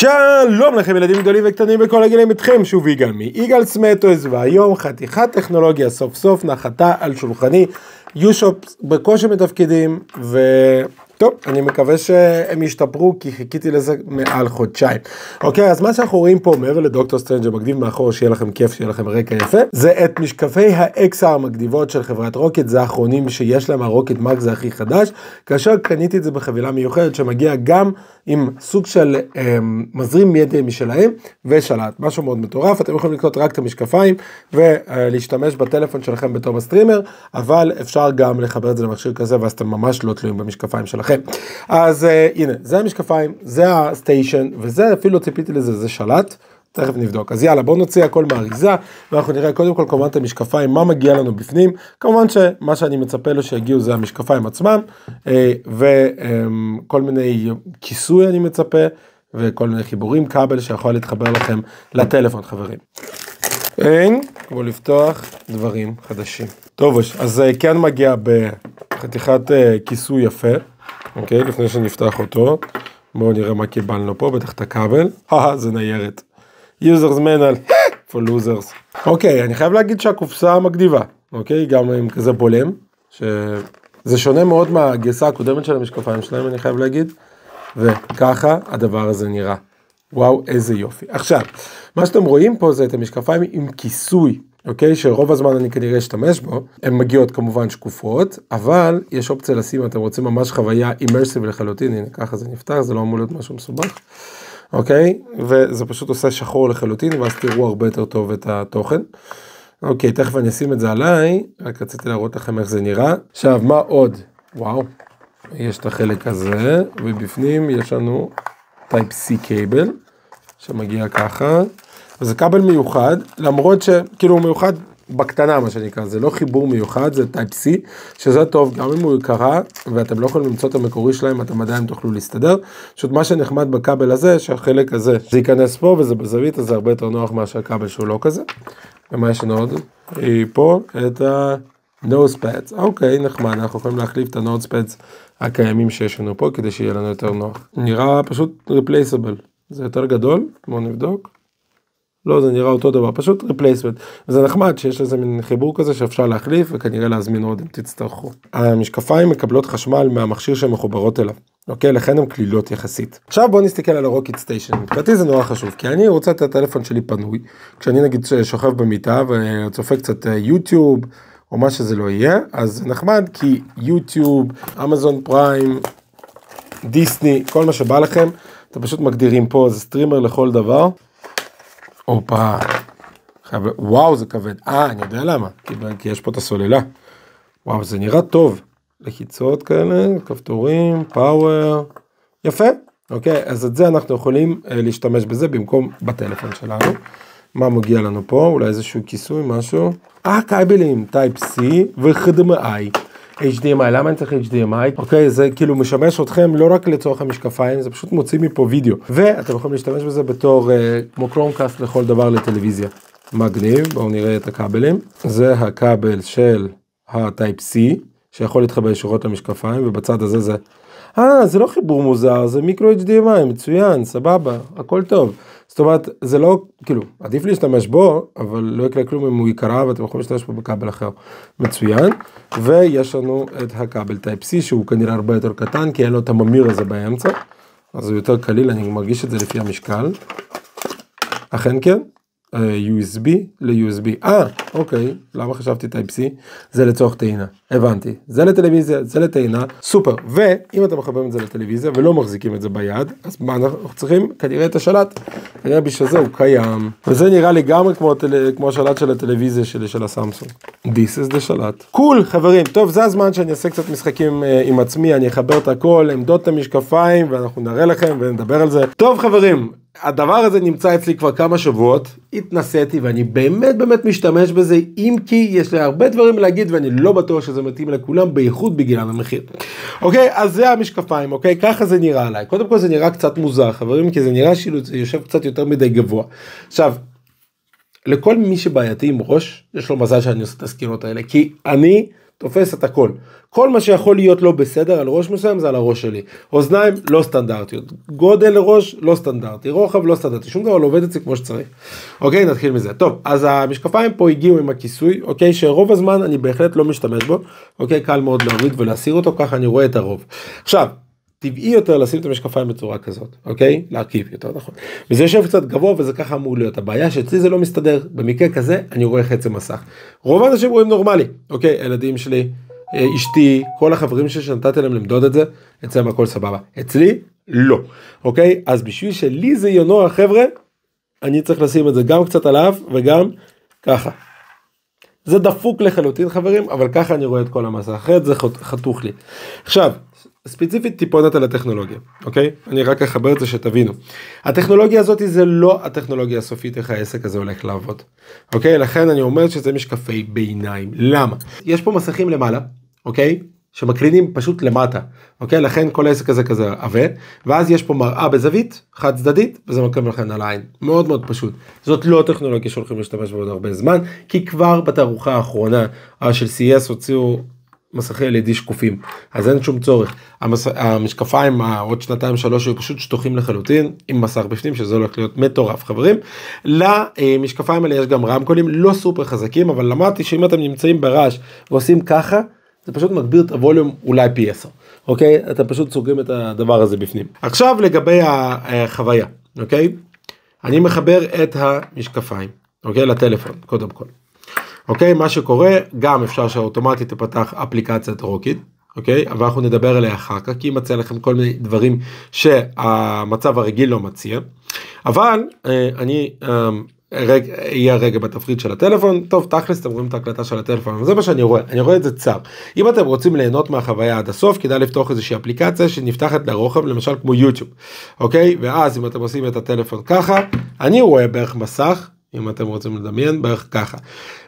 שלום לכם ילדים גדולים וקטנים בכל הגילים איתכם. שוב יגאל מיגאל סמטוס והיום חתיכת טכנולוגיה סוף סוף נחתה על שולחני. יושופ בקושי מתפקדים וטוב אני מקווה שהם ישתפרו כי חיכיתי לזה מעל חודשיים. אוקיי אז מה שאנחנו רואים פה מעבר לדוקטור סטרנג' המקדיב מאחור שיהיה לכם כיף שיהיה לכם רקע יפה זה את משקפי האקסר המקדיבות של חברת רוקט זה האחרונים שיש להם הרוקט מק זה הכי חדש כאשר קניתי את זה בחבילה מיוחדת שמגיע גם עם סוג של um, מזרים מידע משלהם ושלט, משהו מאוד מטורף, אתם יכולים לקנות רק את המשקפיים ולהשתמש בטלפון שלכם בתור ה streamer, אבל אפשר גם לחבר את זה למכשיר כזה ואז אתם ממש לא תלויים במשקפיים שלכם. אז uh, הנה, זה המשקפיים, זה ה station וזה אפילו ציפיתי לזה, זה שלט. תכף נבדוק. אז יאללה, בואו נוציא הכל מהאריזה, ואנחנו נראה קודם כל כמובן את המשקפיים, מה מגיע לנו בפנים. כמובן שמה שאני מצפה לו שיגיעו זה המשקפיים עצמם, אה, וכל מיני כיסוי אני מצפה, וכל מיני חיבורים, כבל שיכול להתחבר לכם לטלפון, חברים. אין, כמו לפתוח דברים חדשים. טוב, אז אה, כן מגיע בחתיכת כיסוי יפה, אוקיי? לפני שנפתח אותו. בואו נראה מה קיבלנו פה, בטח את הכבל. זה ניירת. users manual for losers. אוקיי, אני חייב להגיד שהקופסה מגניבה, אוקיי? גם עם כזה בולם, שזה שונה מאוד מהגרסה הקודמת של המשקפיים שלהם, אני חייב להגיד, וככה הדבר הזה נראה. וואו, איזה יופי. עכשיו, מה שאתם רואים פה זה את המשקפיים עם כיסוי, אוקיי? שרוב הזמן אני כנראה אשתמש בו. הן מגיעות כמובן שקופות, אבל יש אופציה לשים, אתם רוצים ממש חוויה אימרסיב לחלוטין, הנה ככה זה נפתח, זה לא אמור להיות משהו מסובך. אוקיי? וזה פשוט עושה שחור לחלוטין, ואז תראו הרבה יותר טוב את התוכן. אוקיי, תכף אני אשים את זה עליי, רק רציתי להראות לכם איך זה נראה. עכשיו, מה עוד? וואו, יש את החלק הזה, ובפנים יש לנו Type-C cable, שמגיע ככה. וזה כבל מיוחד, למרות שכאילו הוא מיוחד בקטנה מה שנקרא, זה לא חיבור מיוחד, זה Type C, שזה טוב, גם אם הוא קרה ואתם לא יכולים למצוא את המקורי שלהם, אתם עדיין תוכלו להסתדר. פשוט מה שנחמד בכבל הזה, שהחלק הזה, זה ייכנס פה וזה בזווית, אז זה הרבה יותר נוח מאשר כבל שהוא לא כזה. ומה יש לנו עוד? פה את ה-nose pads, אוקיי, נחמד, אנחנו יכולים להחליף את ה-nose pads הקיימים שיש לנו פה, כדי שיהיה לנו יותר נוח. נראה פשוט replaceable, זה יותר גדול, בואו נבדוק. לא, זה נראה אותו דבר, פשוט replacement. זה נחמד שיש לזה מין חיבור כזה שאפשר להחליף וכנראה להזמין עוד אם תצטרכו. המשקפיים מקבלות חשמל מהמכשיר שהן מחוברות אליו. אוקיי? לכן הן קלילות יחסית. עכשיו בואו נסתכל על ה-Rokid Station. מבחינתי זה נורא חשוב, כי אני רוצה את הטלפון שלי פנוי, כשאני נגיד שוכב במיטה וצופה קצת יוטיוב, או מה שזה לא יהיה, אז נחמד כי יוטיוב, אמזון פריים, דיסני, כל מה שבא לכם, אתם פשוט מגדירים פה, זה סטרימר לכל דבר. הופה, וואו זה כבד, אה אני יודע למה, כי, יש פה את הסוללה, וואו זה נראה טוב, לחיצות כאלה, כפתורים, power, יפה, אוקיי, אז את זה אנחנו יכולים אה, להשתמש בזה במקום בטלפון שלנו. מה מגיע לנו פה, אולי איזשהו כיסוי, משהו, אה כבלים, Type C ו-HDMI. HDMI, למה אני צריך HDMI? אוקיי, זה כאילו משמש אתכם לא רק לצורך המשקפיים, זה פשוט מוציא מפה וידאו. ואתם יכולים להשתמש בזה בתור אה, כמו Chromecast לכל דבר לטלוויזיה. מגניב, בואו נראה את הכבלים. זה הכבל של ה-Type-C, שיכול להתחבר ישירות למשקפיים, ובצד הזה זה... אה, זה לא חיבור מוזר, זה מיקרו HDMI, מצוין, סבבה, הכל טוב. זאת אומרת, זה לא, כאילו, עדיף להשתמש בו, אבל לא יקרה כלום אם הוא יקרה ואתם יכולים להשתמש בו בכבל אחר. מצוין. ויש לנו את הכבל Type-C שהוא כנראה הרבה יותר קטן, כי אין לו את הממיר הזה באמצע. אז הוא יותר קליל, אני מרגיש את זה לפי המשקל. אכן כן. USB ל-USB. אה, אוקיי, למה חשבתי Type-C? זה לצורך טעינה, הבנתי. זה לטלוויזיה, זה לטעינה, סופר. ואם אתם מחברים את זה לטלוויזיה ולא מחזיקים את זה ביד, אז מה אנחנו צריכים? כנראה את השלט. כנראה בשביל זה הוא קיים. וזה נראה גם כמו. כמו השלט של הטלוויזיה שלי, של הסמסונג. This is the שלט. קול, cool, חברים. טוב, זה הזמן שאני אעשה קצת משחקים uh, עם עצמי, אני אחבר את הכל, עמדות את המשקפיים, ואנחנו נראה לכם ונדבר על זה. טוב, חברים. הדבר הזה נמצא אצלי כבר כמה שבועות, התנסיתי ואני באמת באמת משתמש בזה, אם כי יש לי הרבה דברים להגיד ואני לא בטוח שזה מתאים לכולם, בייחוד בגלל המחיר. אוקיי, אז זה המשקפיים, אוקיי? ככה זה נראה עליי. קודם כל זה נראה קצת מוזר, חברים, כי זה נראה כאילו זה יושב קצת יותר מדי גבוה. עכשיו, לכל מי שבעייתי עם ראש, יש לו מזל שאני עושה את הסקירות האלה, כי אני תופס את הכל. כל מה שיכול להיות לא בסדר על ראש מסוים זה על הראש שלי. אוזניים לא סטנדרטיות, גודל ראש לא סטנדרטי, רוחב לא סטנדרטי, שום דבר לא עובד אצלי כמו שצריך. אוקיי, נתחיל מזה. טוב, אז המשקפיים פה הגיעו עם הכיסוי, אוקיי, שרוב הזמן אני בהחלט לא משתמש בו, אוקיי, קל מאוד להוריד ולהסיר אותו, ככה אני רואה את הרוב. עכשיו, טבעי יותר לשים את המשקפיים בצורה כזאת, אוקיי? להרכיב יותר נכון. וזה יושב קצת גבוה וזה ככה אמור להיות. הבעיה שאצלי זה לא מסתדר, במקרה כזה אני רואה חצי מסך. רוב האנשים רואים נורמלי, אוקיי? הילדים שלי, אה, אשתי, כל החברים שלי שנתתי להם למדוד את זה, אצלם הכל סבבה. אצלי, לא, אוקיי? אז בשביל שלי זה יהיה נוח, חבר'ה, אני צריך לשים את זה גם קצת עליו וגם ככה. זה דפוק לחלוטין חברים, אבל ככה אני רואה את כל המסך, אחרת זה חתוך לי. עכשיו, ספציפית טיפונת על הטכנולוגיה, אוקיי? אני רק אחבר את זה שתבינו. הטכנולוגיה הזאת זה לא הטכנולוגיה הסופית איך העסק הזה הולך לעבוד, אוקיי? לכן אני אומר שזה משקפי ביניים. למה? יש פה מסכים למעלה, אוקיי? שמקרינים פשוט למטה, אוקיי? לכן כל העסק הזה כזה עבה, ואז יש פה מראה בזווית חד צדדית, וזה מקרב לכם על העין. מאוד מאוד פשוט. זאת לא טכנולוגיה שהולכים להשתמש בה עוד הרבה זמן, כי כבר בתערוכה האחרונה של CES הוציאו מסכי LED שקופים. אז אין שום צורך. המס... המשקפיים עוד שנתיים שלוש היו פשוט שטוחים לחלוטין עם מסך בפנים שזה הולך להיות מטורף חברים. למשקפיים האלה יש גם רמקולים לא סופר חזקים אבל למדתי שאם אתם נמצאים ברעש ועושים ככה זה פשוט מגביר את הווליום אולי פי 10 אוקיי? אתם פשוט סוגרים את הדבר הזה בפנים. עכשיו לגבי החוויה אוקיי? אני מחבר את המשקפיים אוקיי? לטלפון קודם כל. אוקיי? מה שקורה, גם אפשר שאוטומטית תפתח אפליקציית רוקיד, אוקיי? אבל אנחנו נדבר עליה אחר כך, כי יימצא לכם כל מיני דברים שהמצב הרגיל לא מציע. אבל אה, אני אה, רג, יהיה רגע בתפריט של הטלפון, טוב תכלס אתם רואים את ההקלטה של הטלפון, זה מה שאני רואה, אני רואה את זה צר. אם אתם רוצים ליהנות מהחוויה עד הסוף, כדאי לפתוח איזושהי אפליקציה שנפתחת לרוחב, למשל כמו יוטיוב, אוקיי? ואז אם אתם עושים את הטלפון ככה, אני רואה בערך מסך אם אתם רוצים לדמיין בערך ככה.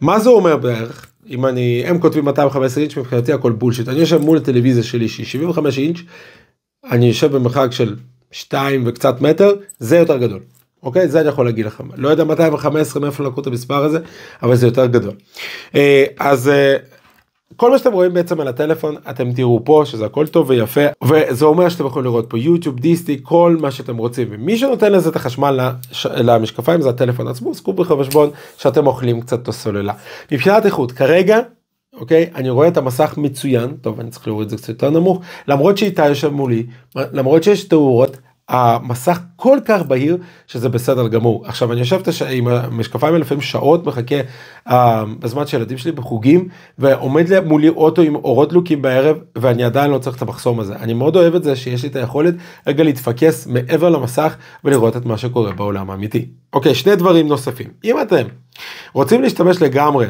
מה זה אומר בערך? אם אני, הם כותבים 215 אינץ' מבחינתי הכל בולשיט. אני יושב מול הטלוויזיה שלי שהיא 75 אינץ', אני יושב במרחק של 2 וקצת מטר, זה יותר גדול. אוקיי? זה אני יכול להגיד לכם. לא יודע 215 מאיפה לקחו את המספר הזה, אבל זה יותר גדול. אה, אז אה, כל מה שאתם רואים בעצם על הטלפון אתם תראו פה שזה הכל טוב ויפה וזה אומר שאתם יכולים לראות פה יוטיוב דיסטי כל מה שאתם רוצים ומי שנותן לזה את החשמל למשקפיים זה הטלפון עצמו סקרו בחשבון שאתם אוכלים קצת את הסוללה. מבחינת איכות כרגע אוקיי אני רואה את המסך מצוין טוב אני צריך להוריד את זה קצת יותר נמוך למרות שאיתה יושב מולי למרות שיש תאורות המסך כל כך בהיר שזה בסדר גמור. עכשיו אני יושב עם המשקפיים לפעמים שעות מחכה uh, בזמן שילדים שלי בחוגים ועומד מולי אוטו עם אורות לוקים בערב ואני עדיין לא צריך את המחסום הזה. אני מאוד אוהב את זה שיש לי את היכולת רגע להתפקס מעבר למסך ולראות את מה שקורה בעולם האמיתי. אוקיי שני דברים נוספים אם אתם רוצים להשתמש לגמרי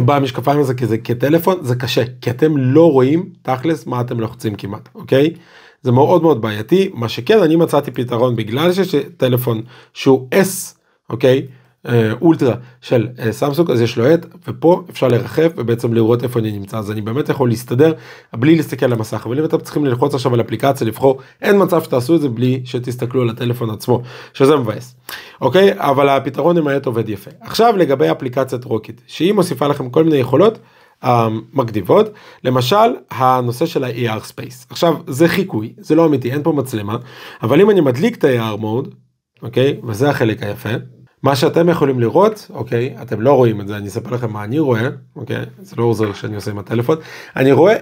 במשקפיים הזה כזה כטלפון זה קשה כי אתם לא רואים תכלס מה אתם לוחצים כמעט אוקיי. זה מאוד מאוד בעייתי. מה שכן אני מצאתי פתרון בגלל שיש טלפון שהוא S אוקיי? אה, אולטרה של אה, סמסונג אז יש לו עט ופה אפשר לרחב ובעצם לראות איפה אני נמצא. אז אני באמת יכול להסתדר בלי להסתכל על המסך. אבל אם אתם צריכים ללחוץ עכשיו על אפליקציה לבחור אין מצב שתעשו את זה בלי שתסתכלו על הטלפון עצמו שזה מבאס. אוקיי? אבל הפתרון עם העט עובד יפה. עכשיו לגבי אפליקציית Rokid שהיא מוסיפה לכם כל מיני יכולות מגניבות למשל הנושא של ה-AR Space. עכשיו זה חיקוי זה לא אמיתי אין פה מצלמה אבל אם אני מדליק את ה-AR mode אוקיי? וזה החלק היפה. מה שאתם יכולים לראות אוקיי? אתם לא רואים את זה אני אספר לכם מה אני רואה אוקיי? זה לא עוזר שאני עושה עם הטלפון. אני רואה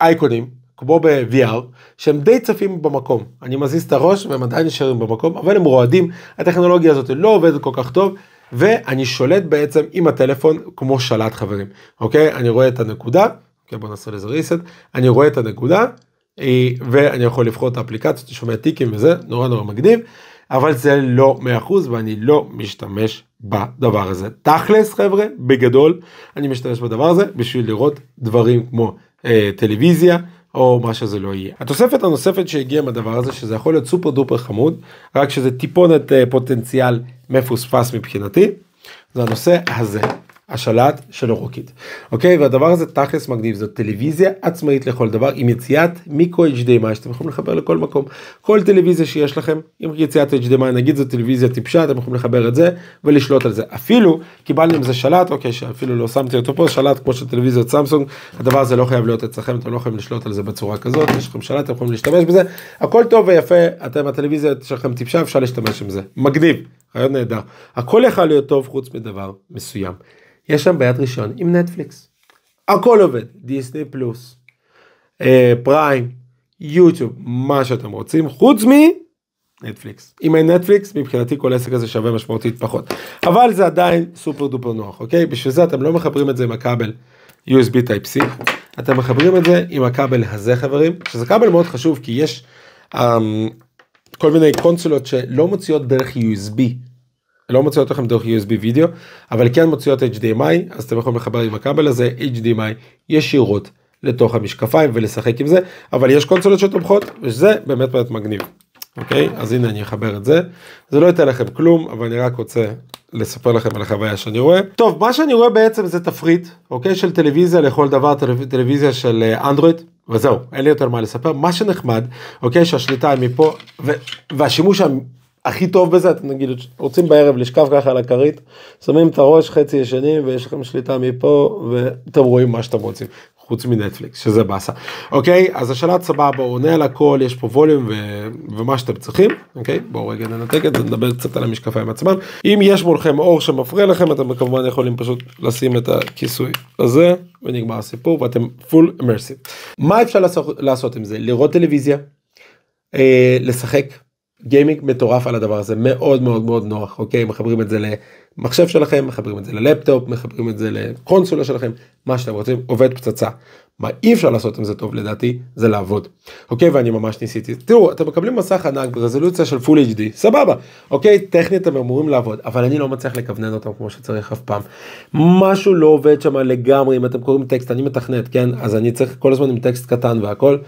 אייקונים כמו ב-VR שהם די צפים במקום. אני מזיז את הראש והם עדיין נשארים במקום אבל הם רועדים. הטכנולוגיה הזאת לא עובדת כל כך טוב ואני שולט בעצם עם הטלפון כמו שלט חברים. אוקיי? אני רואה את הנקודה אוקיי בוא נעשה לזה reset. אני רואה את הנקודה אה, ואני יכול לבחור את האפליקציות שומע טיקים וזה נורא נורא מגניב אבל זה לא 100% ואני לא משתמש בדבר הזה. תכלס חבר'ה בגדול אני משתמש בדבר הזה בשביל לראות דברים כמו אה, טלוויזיה או מה שזה לא יהיה. התוספת הנוספת שהגיעה מהדבר הזה שזה יכול להיות סופר דופר חמוד רק שזה טיפונת אה, פוטנציאל מפוספס מבחינתי זה הנושא הזה השלט של רוקית. אוקיי? והדבר הזה תכלס מגניב, זאת טלוויזיה עצמאית לכל דבר עם יציאת מיקרו HDMI שאתם יכולים לחבר לכל מקום. כל טלוויזיה שיש לכם עם יציאת HDMI, נגיד זו טלוויזיה טיפשה, אתם יכולים לחבר את זה ולשלוט על זה. אפילו קיבלנו עם זה שלט, אוקיי, שאפילו לא שמתי אותו פה, שלט כמו של טלוויזיות סמסונג, הדבר הזה לא חייב להיות אצלכם, אתם לא יכולים לשלוט על זה בצורה כזאת, יש לכם שלט, אתם יכולים להשתמש בזה, הכל טוב ויפה, אתם הטלוויזיה שלכם טיפשה, אפשר להשתמש עם זה. מגניב, רעיון נהדר. הכל יכול להיות טוב חוץ מדבר מסוים. יש שם בעיית רישיון עם נטפליקס. הכל עובד, דיסני פלוס, אה, פריים, יוטיוב, מה שאתם רוצים, חוץ מנטפליקס. אם אין נטפליקס, מבחינתי כל עסק הזה שווה משמעותית פחות. אבל זה עדיין סופר דופר נוח, אוקיי? בשביל זה אתם לא מחברים את זה עם הכבל USB Type-C, אתם מחברים את זה עם הכבל הזה חברים, שזה כבל מאוד חשוב כי יש um, כל מיני קונסולות שלא מוציאות דרך USB. לא מוציאות לכם דרך USB וידאו, אבל כן מוציאות HDMI, אז אתם יכולים לחבר עם הכבל הזה HDMI ישירות לתוך המשקפיים ולשחק עם זה, אבל יש קונסולות שתומכות, וזה באמת באמת מגניב. אוקיי? אז הנה אני אחבר את זה. זה לא ייתן לכם כלום, אבל אני רק רוצה לספר לכם על החוויה שאני רואה. טוב, מה שאני רואה בעצם זה תפריט, אוקיי? של טלוויזיה לכל דבר, טלוויזיה של אנדרואיד. וזהו, אין לי יותר מה לספר. מה שנחמד, אוקיי, שהשליטה היא מפה, ו- והשימוש הכי טוב בזה, אתם נגיד רוצים בערב לשכב ככה על הכרית, שמים את הראש חצי ישנים ויש לכם שליטה מפה ואתם רואים מה שאתם רוצים, חוץ מנטפליקס, שזה באסה. אוקיי, אז השלט סבבה, עונה על הכל, יש פה ווליום ו... ומה שאתם צריכים, אוקיי, בואו רגע ננתק את זה, נדבר קצת על המשקפיים עצמם. אם יש מולכם אור שמפריע לכם, אתם כמובן יכולים פשוט לשים את הכיסוי הזה, ונגמר הסיפור, ואתם full immersive. מה אפשר לעשות, לעשות עם זה? לראות טלוויזיה, אה, לשחק. גיימינג מטורף על הדבר הזה מאוד מאוד מאוד נוח אוקיי? מחברים את זה למחשב שלכם מחברים את זה ללפטופ מחברים את זה לקונסולה שלכם מה שאתם רוצים עובד פצצה. מה אי אפשר לעשות עם זה טוב לדעתי זה לעבוד. אוקיי? ואני ממש ניסיתי. תראו אתם מקבלים מסך ענק ברזולוציה של פול HD סבבה. אוקיי? טכנית אתם אמורים לעבוד אבל אני לא מצליח לכוונן אותם כמו שצריך אף פעם. משהו לא עובד שם לגמרי אם אתם קוראים טקסט אני מתכנת כן? אז אני צריך כל הזמן עם טקסט קטן והכל.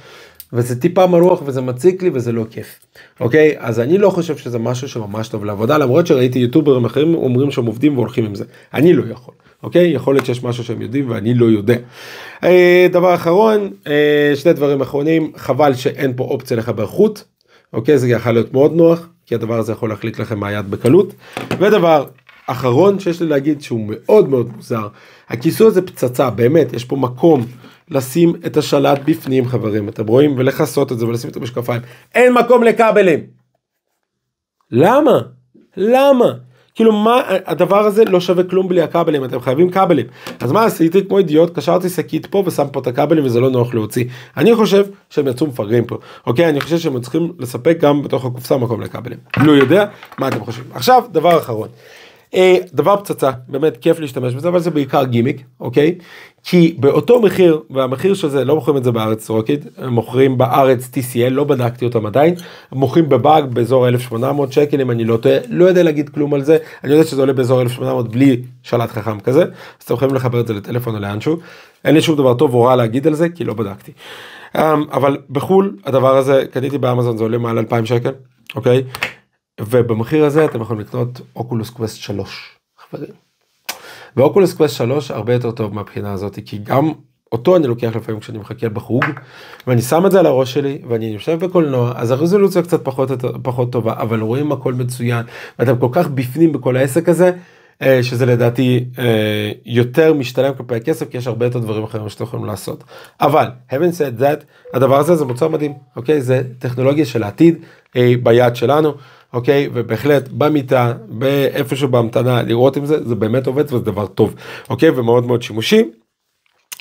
וזה טיפה מרוח וזה מציק לי וזה לא כיף. אוקיי? אז אני לא חושב שזה משהו שממש טוב לעבודה, למרות שראיתי יוטוברים אחרים אומרים שהם עובדים והולכים עם זה. אני לא יכול. אוקיי? יכול להיות שיש משהו שהם יודעים ואני לא יודע. אה, דבר אחרון, אה, שני דברים אחרונים, חבל שאין פה אופציה לחבר חוט. אוקיי? זה יכול להיות מאוד נוח, כי הדבר הזה יכול להחליט לכם מהיד בקלות. ודבר אחרון שיש לי להגיד שהוא מאוד מאוד מוזר, הכיסוי הזה פצצה, באמת, יש פה מקום. לשים את השלט בפנים חברים אתם רואים ולכסות את זה ולשים את המשקפיים אין מקום לכבלים. למה? למה? כאילו מה הדבר הזה לא שווה כלום בלי הכבלים אתם חייבים כבלים אז מה עשיתי כמו אידיוט קשרתי שקית פה ושם פה את הכבלים וזה לא נוח להוציא אני חושב שהם יצאו מפגרים פה אוקיי אני חושב שהם צריכים לספק גם בתוך הקופסה מקום לכבלים לא יודע מה אתם חושבים עכשיו דבר אחרון. אה, דבר פצצה, באמת כיף להשתמש בזה, אבל זה בעיקר גימיק, אוקיי? כי באותו מחיר, והמחיר של זה, לא מוכרים את זה בארץ רוקית, מוכרים בארץ TCL, לא בדקתי אותם עדיין, מוכרים בבאג באזור 1800 שקל אם אני לא טועה, לא יודע להגיד כלום על זה, אני יודע שזה עולה באזור 1800 בלי שלט חכם כזה, אז אתם יכולים לחבר את זה לטלפון או לאנשהו, אין לי שום דבר טוב או רע להגיד על זה, כי לא בדקתי. אמ, אבל בחו"ל הדבר הזה, קניתי באמזון, זה עולה מעל 2,000 שקל, אוקיי? ובמחיר הזה אתם יכולים לקנות אוקולוס קווסט 3 חברים. ואוקולוס קווסט 3 הרבה יותר טוב מהבחינה הזאת כי גם אותו אני לוקח לפעמים כשאני מחכה בחוג ואני שם את זה על הראש שלי ואני יושב בקולנוע אז הרזולוציה קצת פחות פחות טובה אבל רואים הכל מצוין ואתם כל כך בפנים בכל העסק הזה אה, שזה לדעתי אה, יותר משתלם כלפי הכסף כי יש הרבה יותר דברים אחרים שאתם יכולים לעשות. אבל having said that הדבר הזה זה מוצר מדהים אוקיי? זה טכנולוגיה של העתיד אה, ביד שלנו אוקיי? ובהחלט במיטה, באיפשהו בהמתנה, לראות אם זה, זה באמת עובד וזה דבר טוב, אוקיי? ומאוד מאוד שימושי.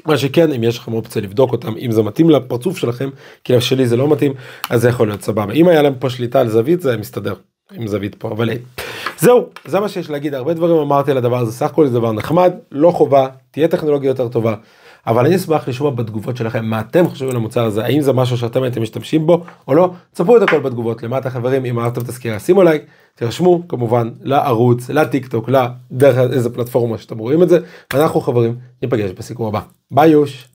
מה שכן, אם יש לכם אופציה לבדוק אותם, אם זה מתאים לפרצוף שלכם, כי לשלי זה לא מתאים, אז זה יכול להיות סבבה. אם היה להם פה שליטה על זווית, זה מסתדר עם זווית פה, אבל אין. זהו, זה מה שיש להגיד, הרבה דברים אמרתי על הדבר הזה, סך הכל זה דבר נחמד, לא חובה, תהיה טכנולוגיה יותר טובה. אבל אני אשמח לשמוע בתגובות שלכם מה אתם חושבים על המוצר הזה, האם זה משהו שאתם הייתם משתמשים בו או לא, תספרו את הכל בתגובות. למטה חברים, אם אהבתם את הסקירה שימו לייק, תרשמו כמובן לערוץ, לטיק טוק, לדרך איזה פלטפורמה שאתם רואים את זה, ואנחנו חברים, ניפגש בסיקור הבא, ביי יוש.